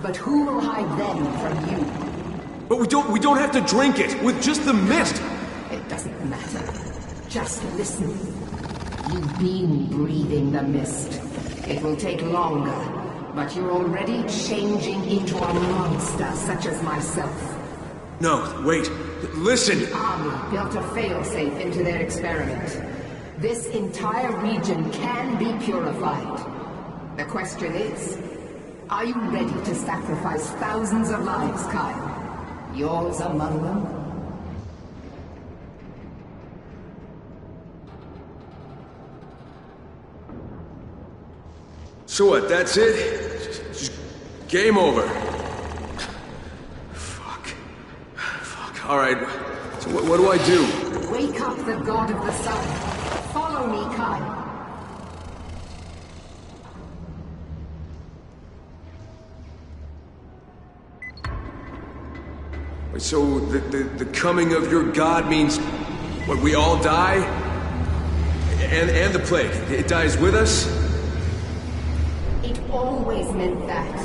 But who will hide them from you? But we don't we don't have to drink it with just the mist. It doesn't matter. Just listen. You've been breathing the mist. It will take longer, but you're already changing into a monster such as myself. No, wait. Listen. The army built a failsafe into their experiment. This entire region can be purified. The question is, are you ready to sacrifice thousands of lives, Kyle? Yours among them? So what, that's it? Just, just game over. Fuck. Fuck. Alright. So what, what do I do? Wake up the god of the sun. Follow me, Kyle. So the, the, the coming of your god means what we all die? And and the plague. It dies with us? It always meant that.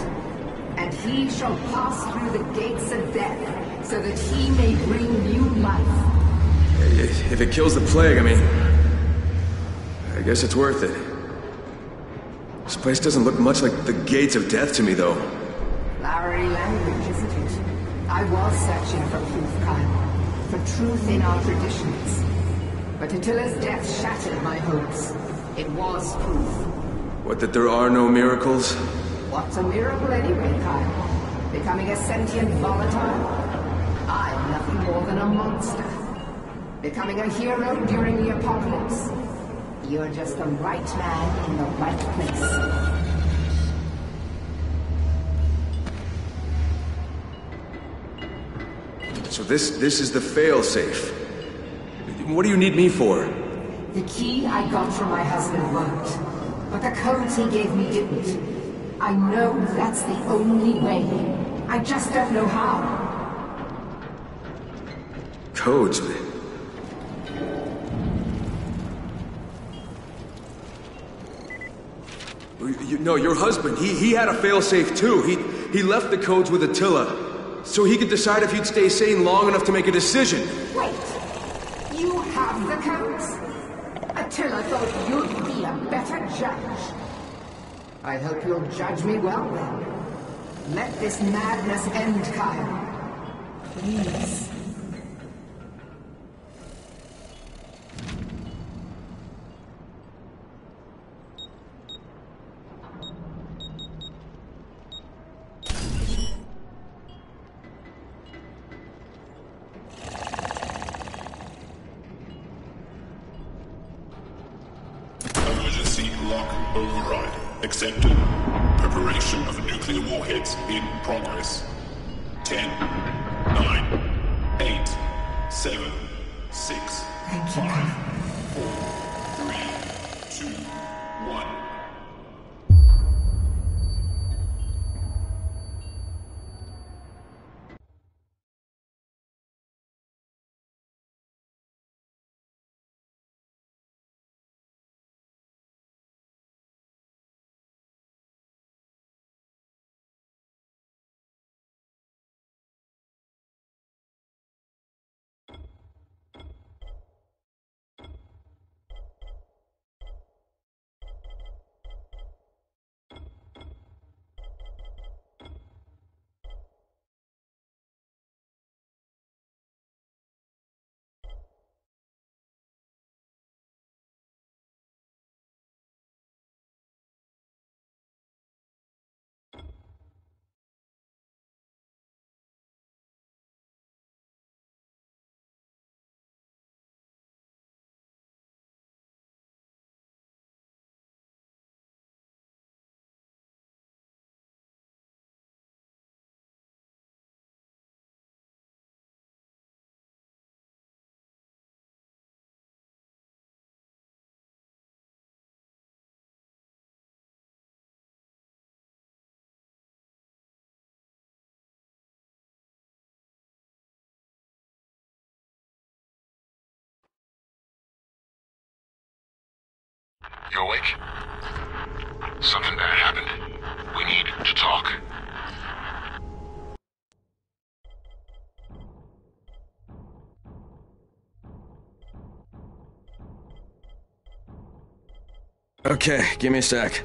And he shall pass through the gates of death, so that he may bring new life. If it kills the plague, I mean... I guess it's worth it. This place doesn't look much like the gates of death to me, though. Isn't it? I was searching for proof, Kyle. For truth in our traditions. But Attila's death shattered my hopes. It was proof. What, that there are no miracles? What's a miracle anyway, Kyle? Becoming a sentient volatile? I'm nothing more than a monster. Becoming a hero during the apocalypse? You're just the right man in the right place. So this this is the failsafe. What do you need me for? The key I got from my husband worked, but the codes he gave me didn't. I know that's the only way. I just don't know how. Codes? You, no, your husband, he, he had a failsafe too. He, he left the codes with Attila, so he could decide if he'd stay sane long enough to make a decision. Wait! You have the codes? Attila thought you'd be a better judge. I hope you'll judge me well then. Let this madness end, Kyle. Please. You're awake? Something bad happened. We need to talk. Okay, give me a sec.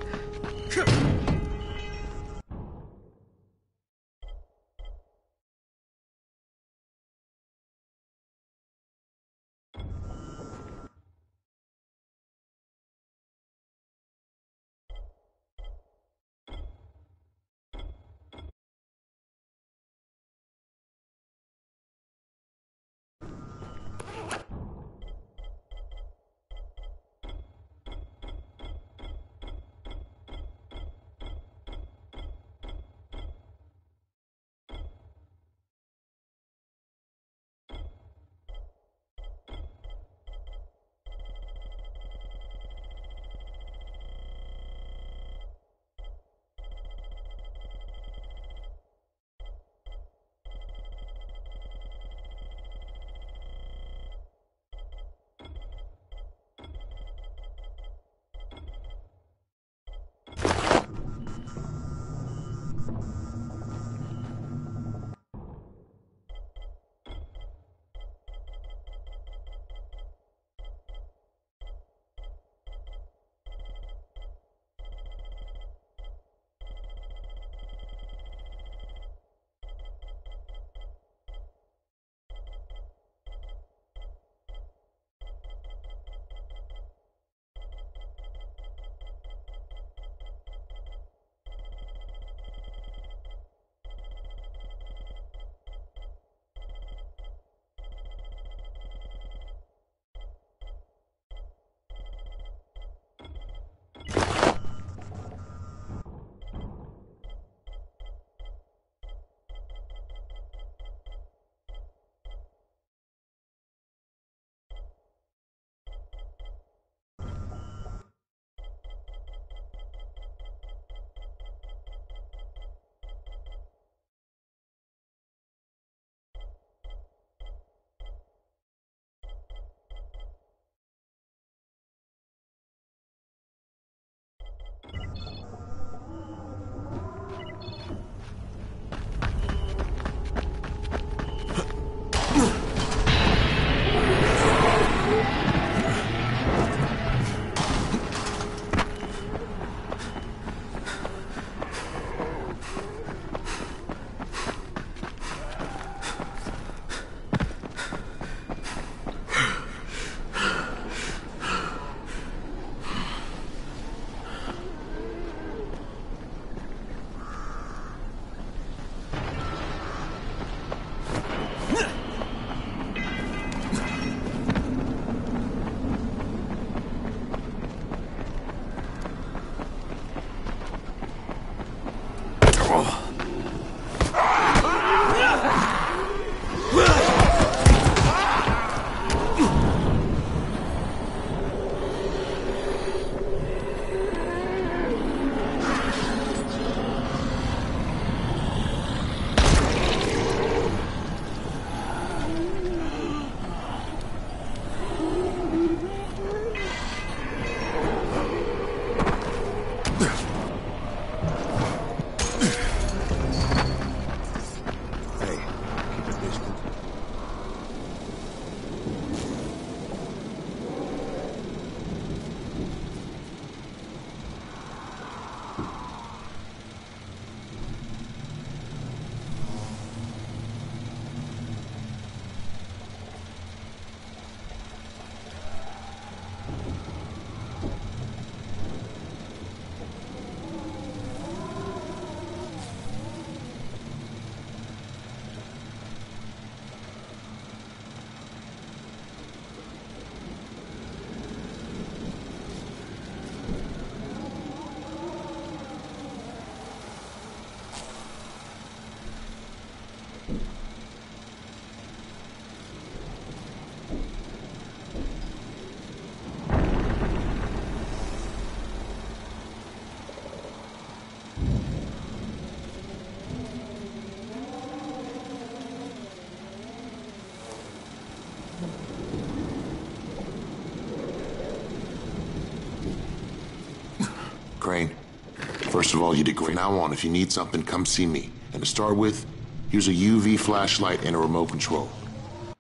First of all, you did great. Now on, if you need something, come see me. And to start with, use a UV flashlight and a remote control.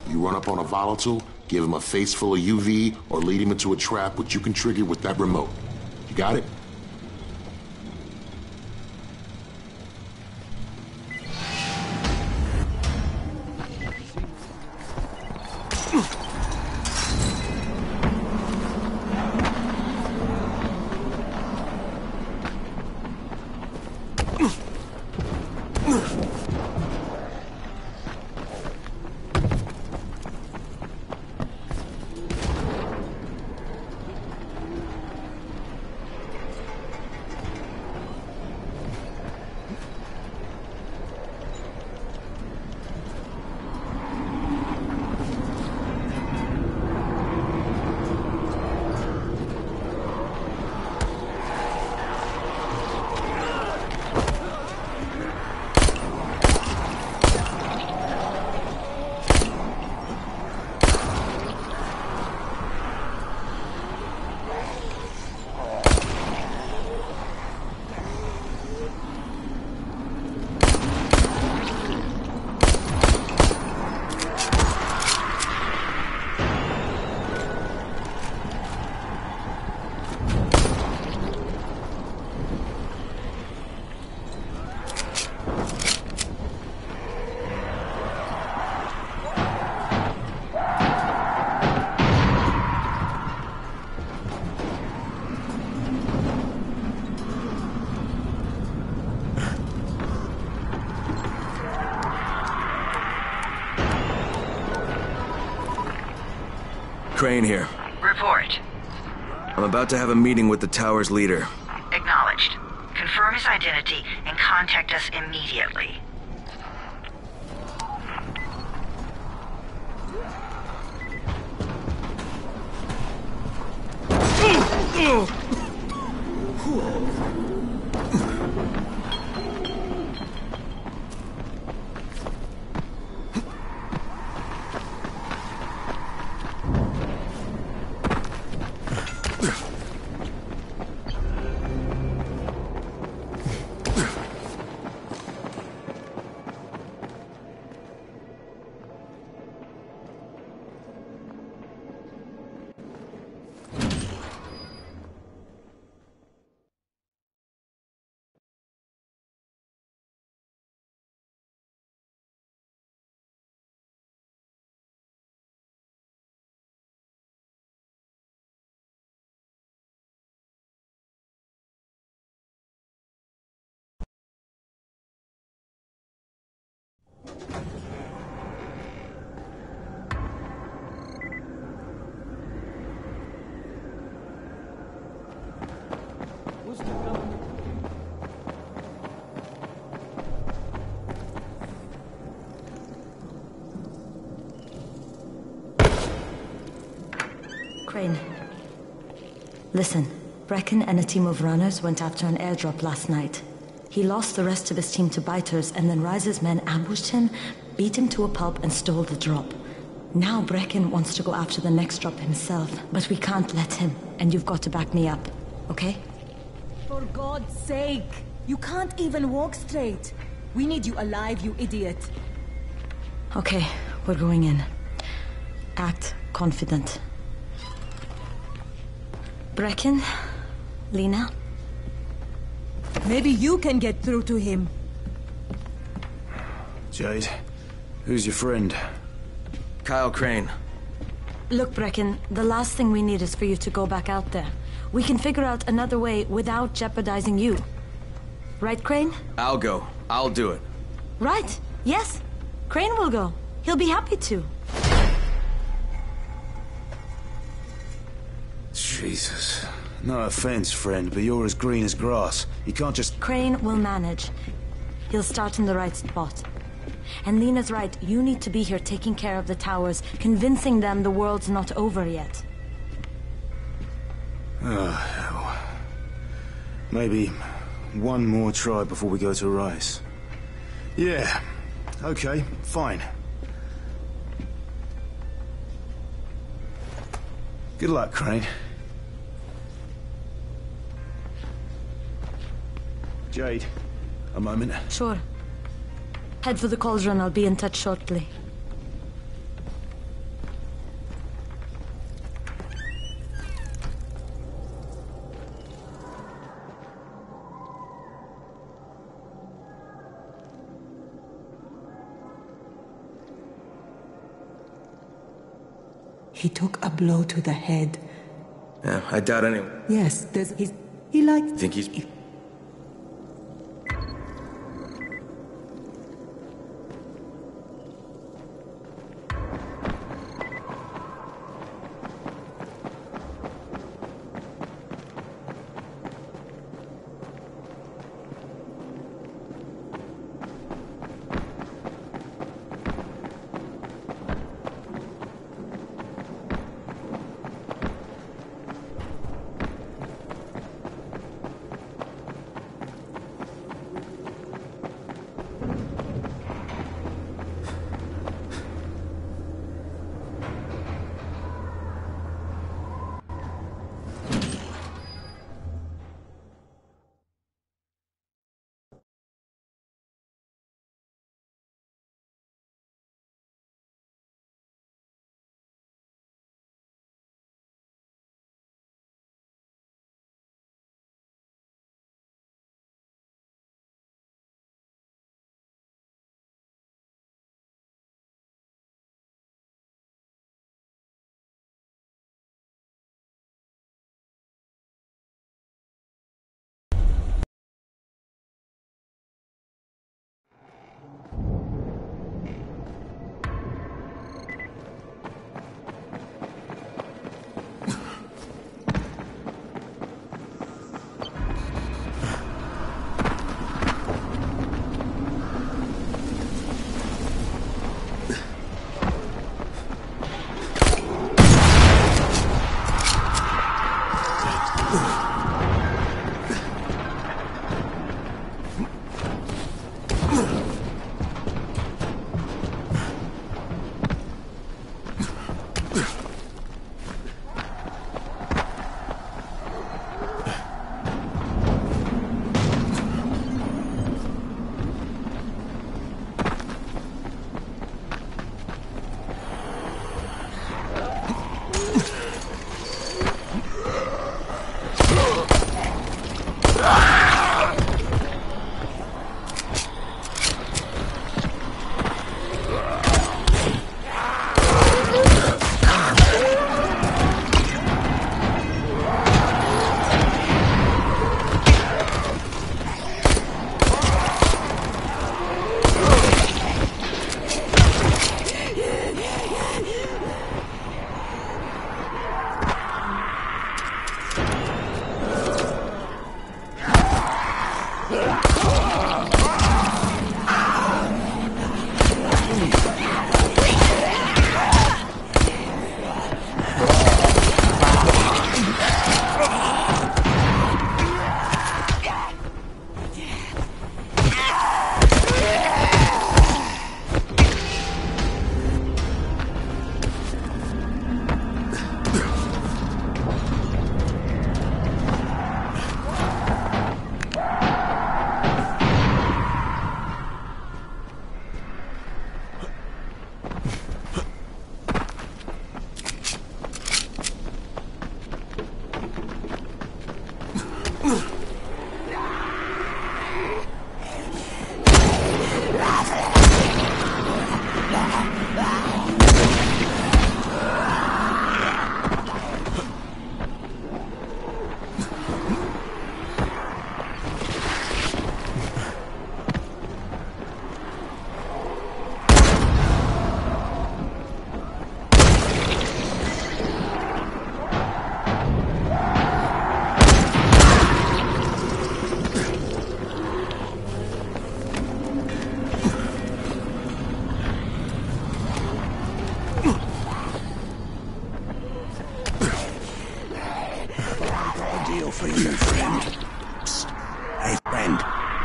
You run up on a volatile, give him a face full of UV, or lead him into a trap which you can trigger with that remote. You got it? Crane here. Report. I'm about to have a meeting with the tower's leader. Acknowledged. Confirm his identity and contact us immediately. Listen, Brecken and a team of runners went after an airdrop last night. He lost the rest of his team to biters, and then Rais's men ambushed him, beat him to a pulp, and stole the drop. Now Brecken wants to go after the next drop himself, but we can't let him, and you've got to back me up, okay? For God's sake! You can't even walk straight! We need you alive, you idiot! Okay, we're going in. Act confident. Brecken? Lena? Maybe you can get through to him. Jade, who's your friend? Kyle Crane. Look, Brecken, the last thing we need is for you to go back out there. We can figure out another way without jeopardizing you. Right, Crane? I'll go. I'll do it. Right. Yes. Crane will go. He'll be happy to. Jesus. No offense, friend, but you're as green as grass. You can't just... Crane will manage. He'll start in the right spot. And Lena's right, you need to be here taking care of the towers, convincing them the world's not over yet. Oh, hell. Maybe one more try before we go to Rais. Yeah. Okay, fine. Good luck, Crane. Jade, a moment. Sure. Head for the cauldron. I'll be in touch shortly. He took a blow to the head. Yeah, I doubt anyone. Yes, there's, he's, he likes... Think he's... He,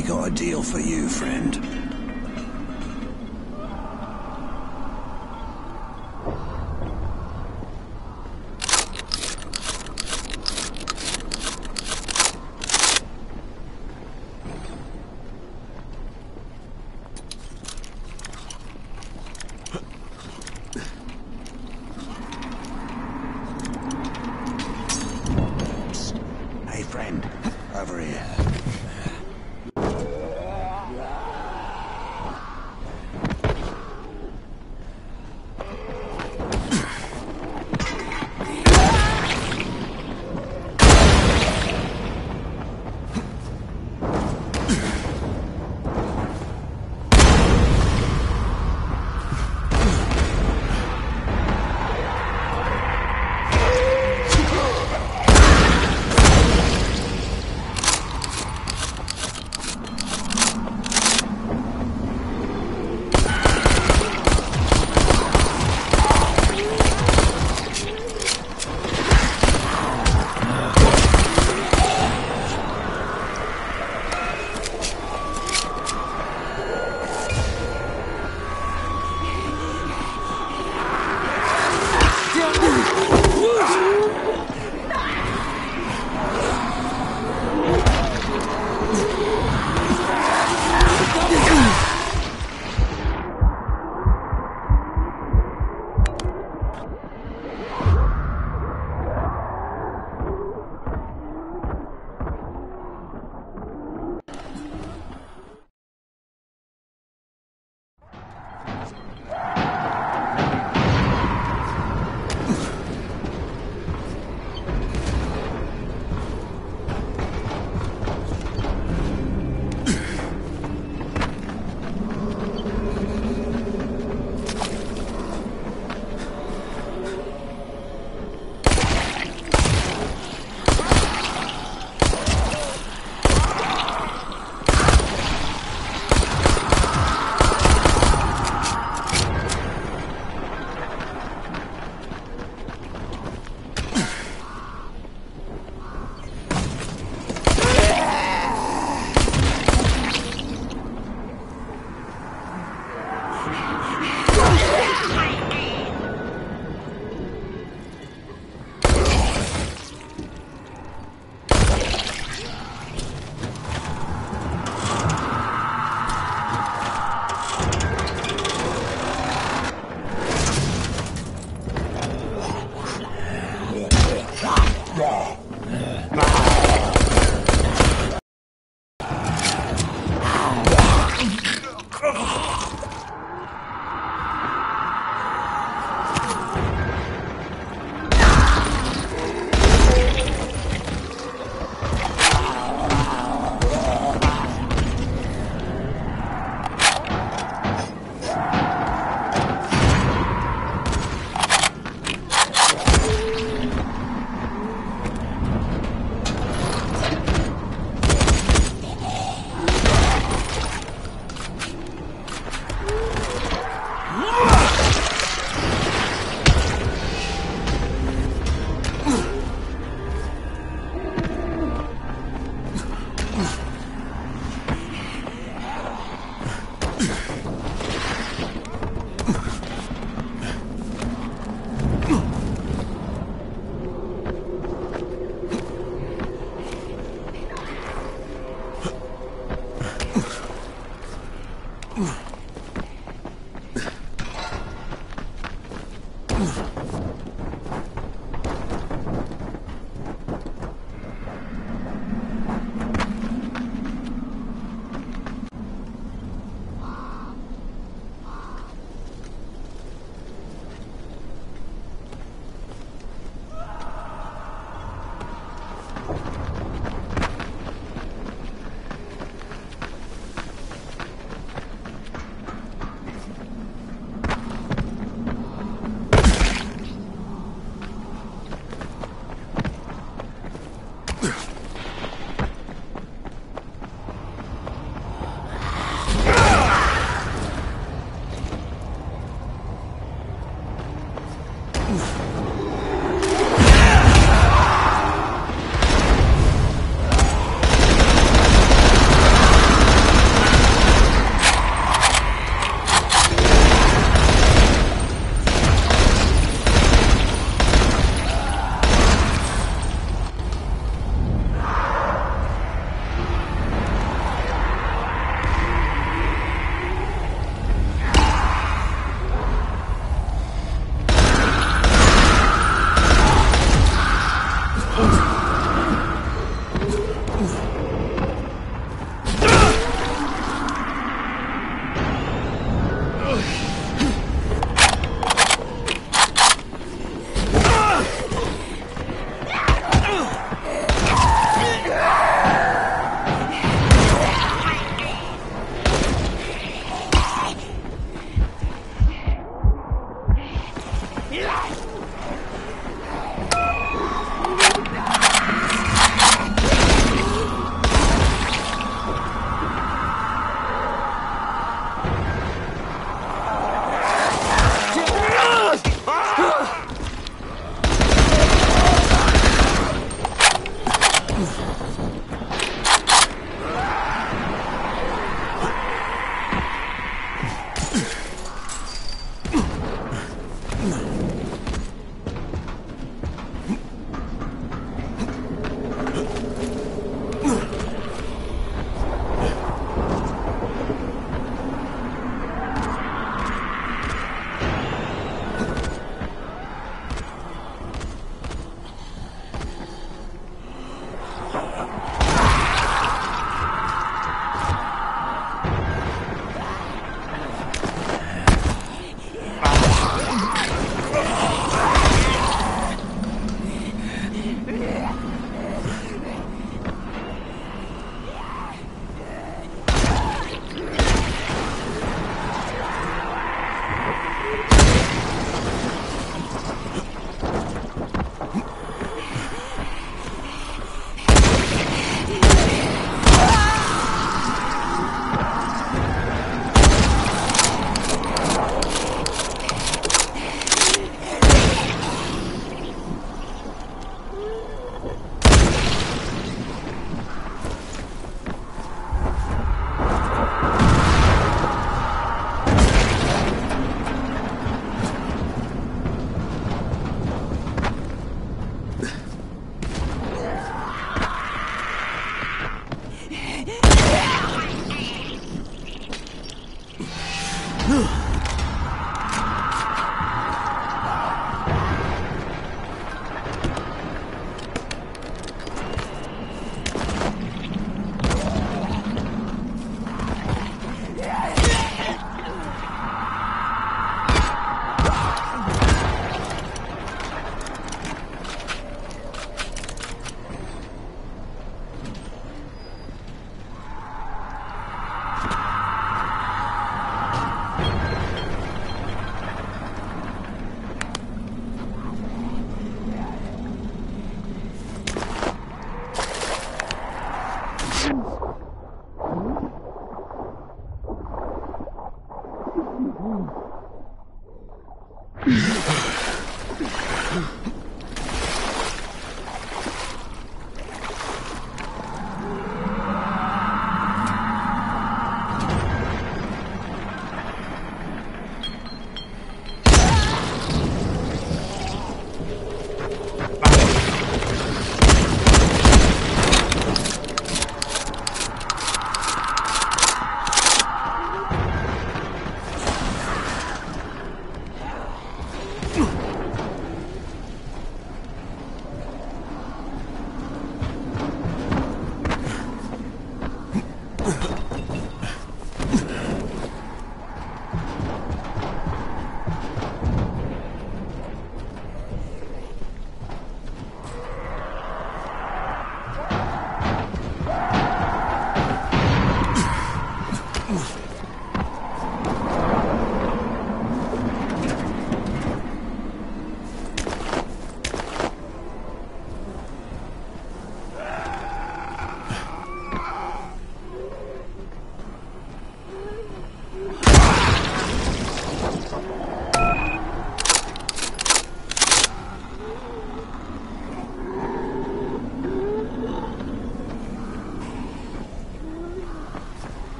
I got a deal for you, friend.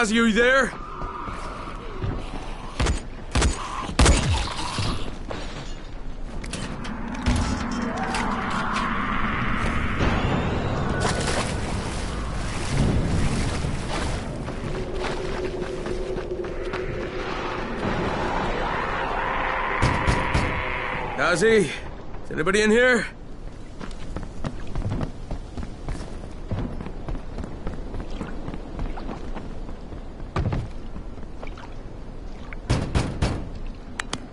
Gazi, are you there? Gazi, is anybody in here?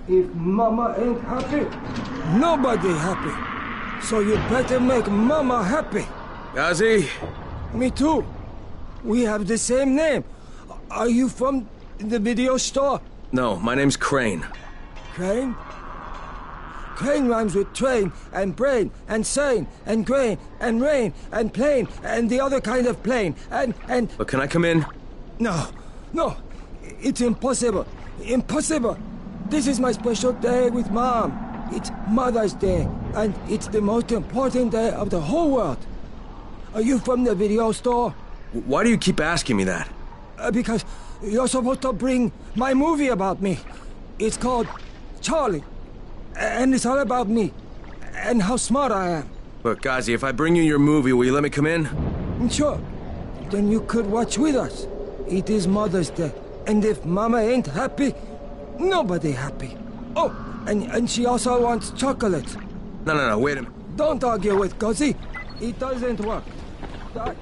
If Mama ain't happy, nobody happy. So you better make Mama happy. Gazi? Me too. We have the same name. Are you from the video store? No, my name's Crane. Crane? Crane rhymes with train and brain and sane and grain and rain and plane and the other kind of plane and and But can I come in? no, no, it's impossible, impossible. This is my special day with Mom. It's Mother's Day, and it's the most important day of the whole world. Are you from the video store? Why do you keep asking me that? Uh, because you're supposed to bring my movie about me. It's called Charlie, and it's all about me and how smart I am. Look, Gazi, if I bring you your movie, will you let me come in? Sure. Then you could watch with us. It is Mother's Day, and if Mama ain't happy, nobody happy. Oh, and, and she also wants chocolate. No, no, no, wait a minute. Don't argue with Gazi. It doesn't work. That-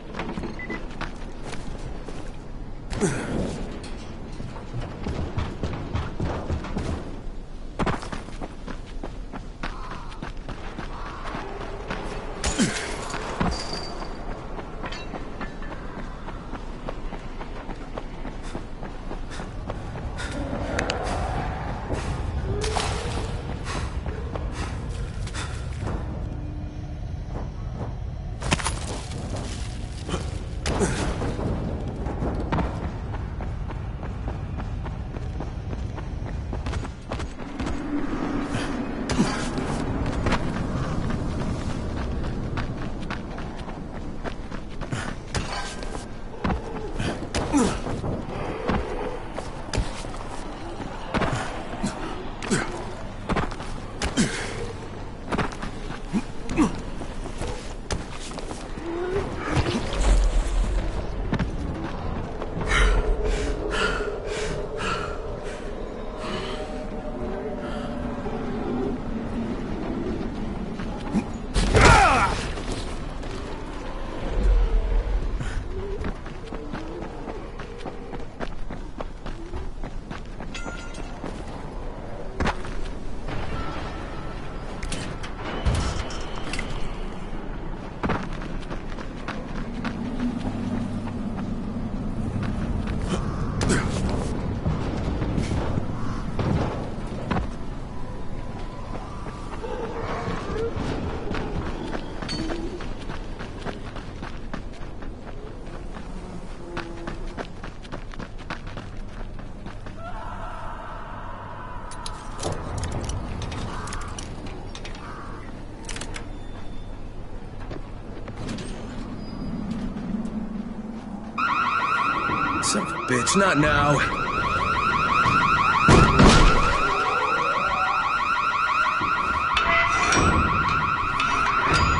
Bitch, not now.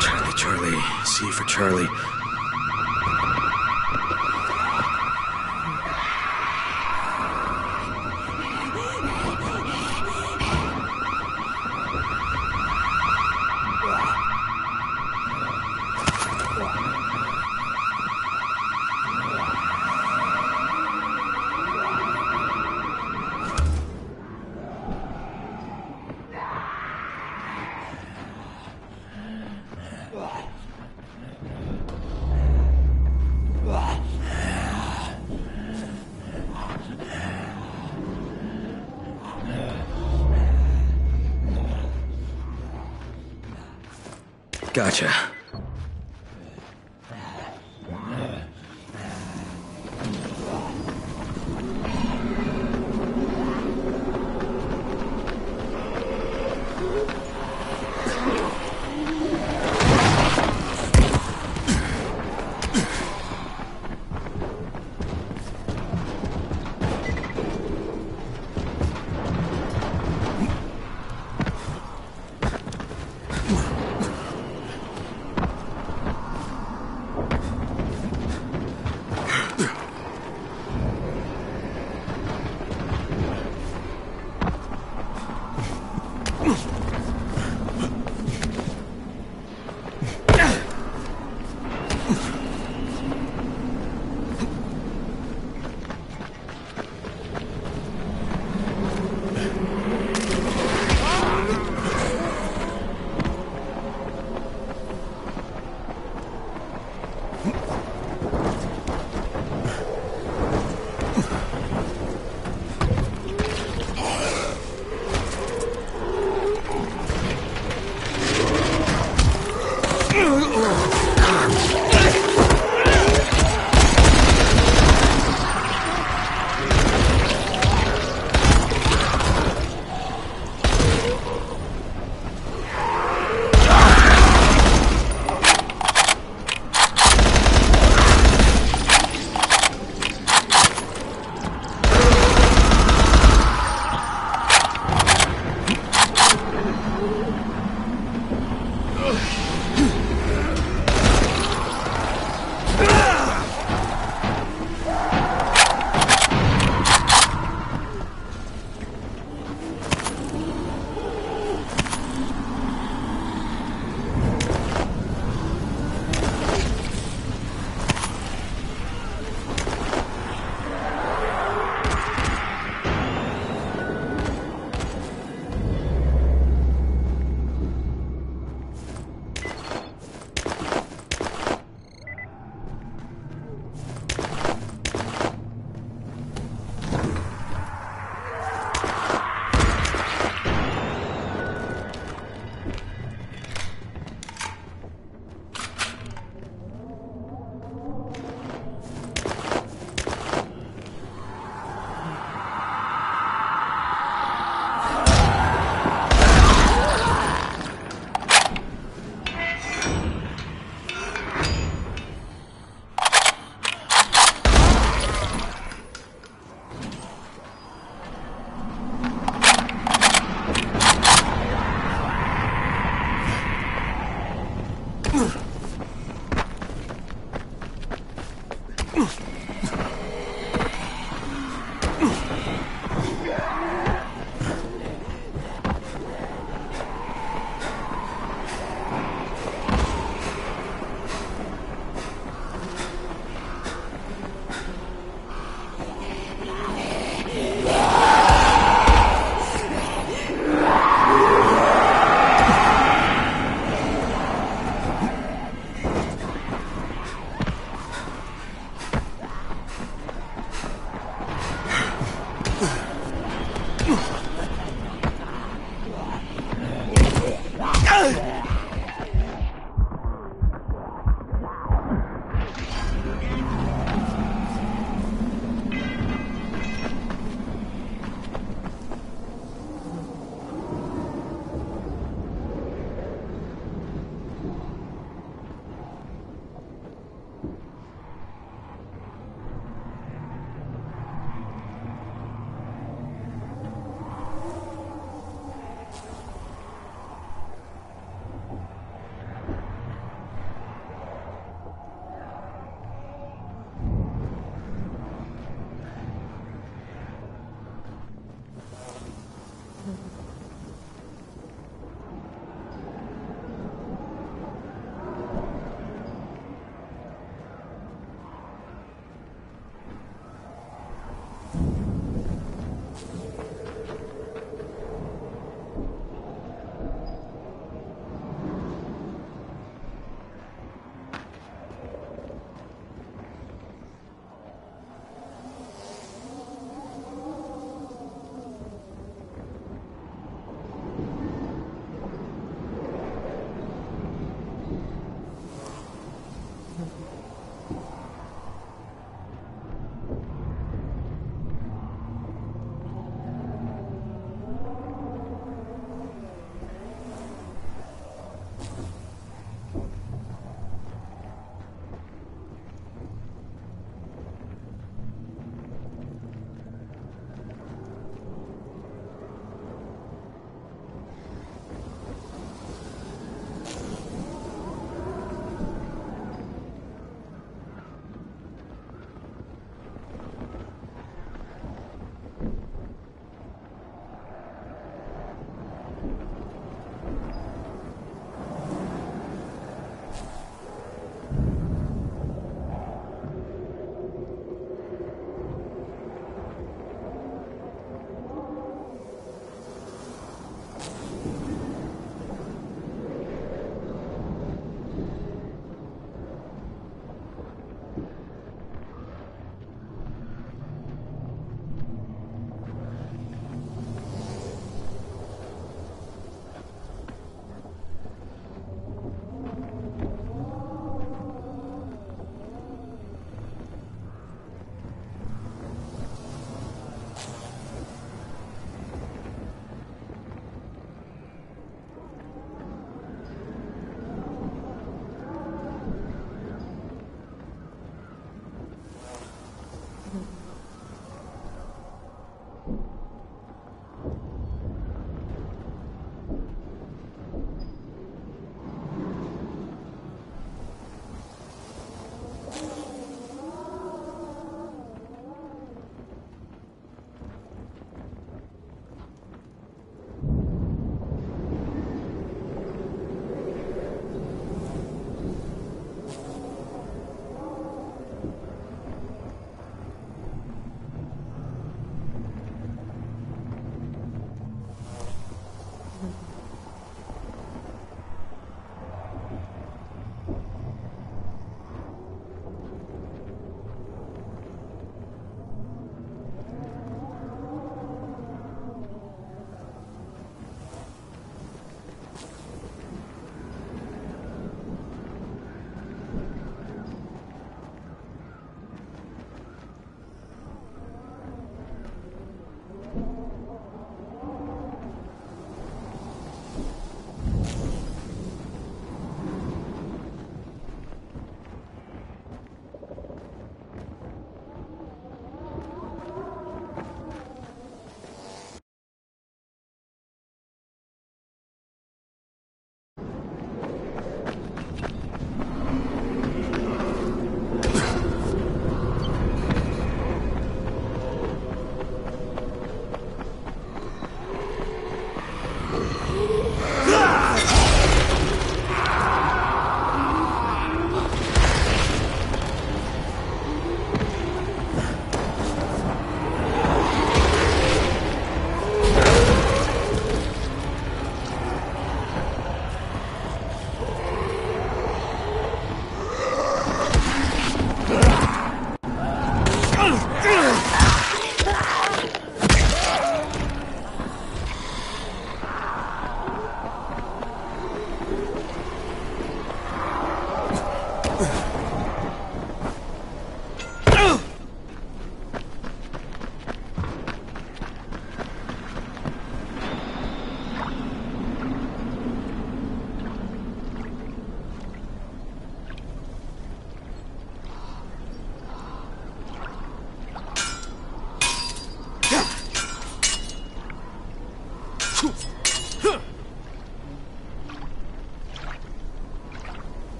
Charlie, Charlie. C for Charlie. Gotcha.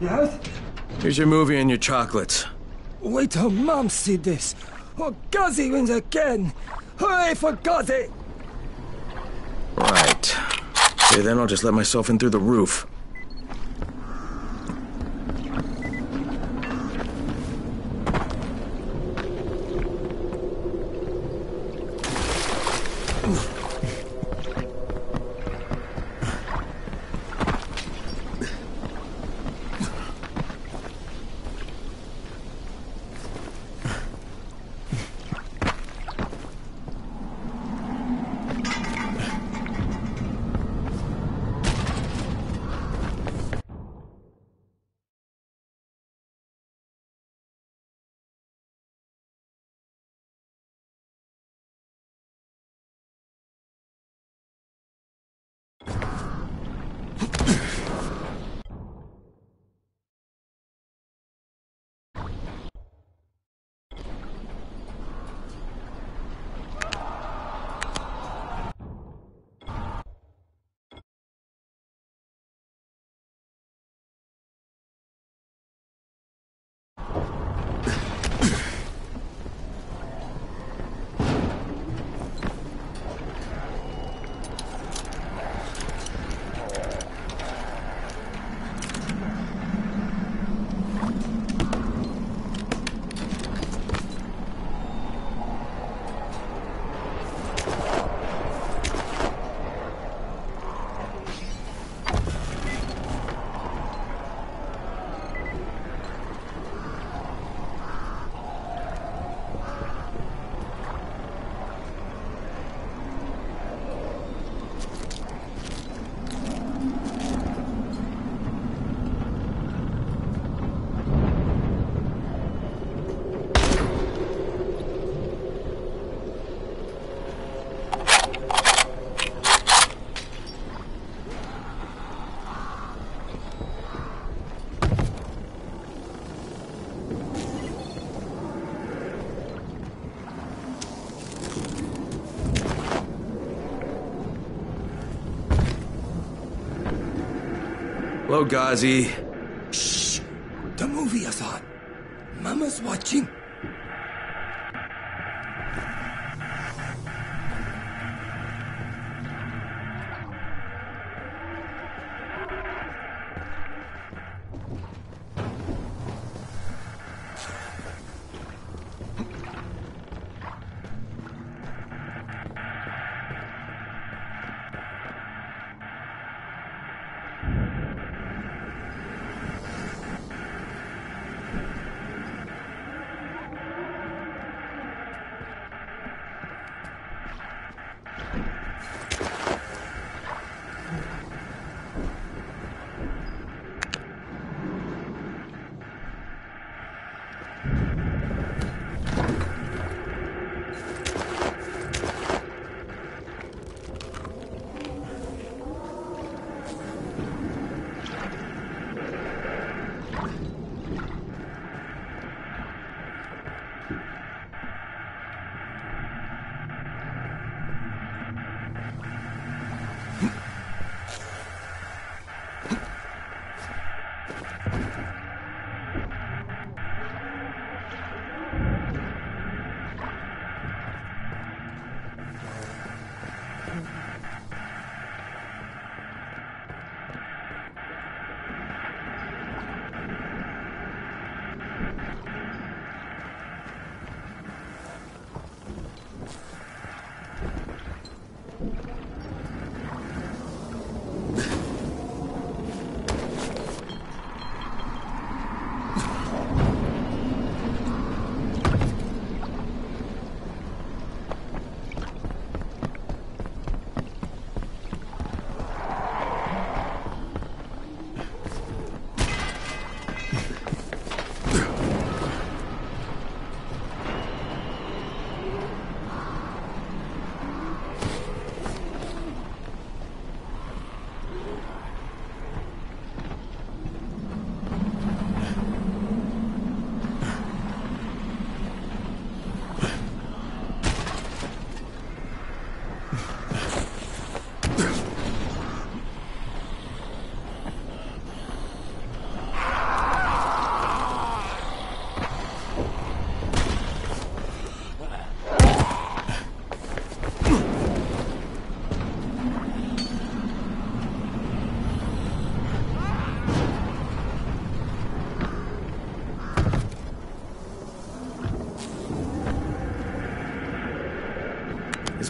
Yes? Here's your movie and your chocolates. Wait till Mom see this. Oh, Gazi wins again. Hooray for Gazi! Right. Okay, then I'll just let myself in through the roof. Hello, Gazi.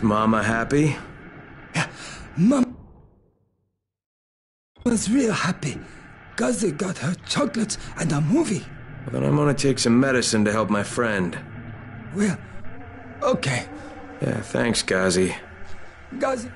Is Mama happy? Mom was real happy. Gazi got her chocolates and a movie. Well, then I'm gonna take some medicine to help my friend. Well, okay. Yeah, thanks, Gazi. Gazi,